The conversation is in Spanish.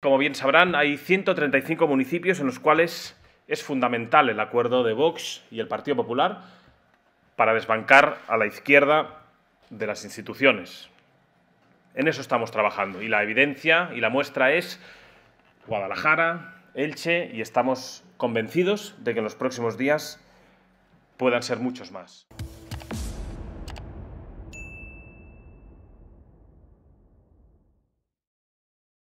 Como bien sabrán, hay 135 municipios en los cuales es fundamental el acuerdo de Vox y el Partido Popular para desbancar a la izquierda de las instituciones. En eso estamos trabajando y la evidencia y la muestra es Guadalajara, Elche y estamos convencidos de que en los próximos días puedan ser muchos más.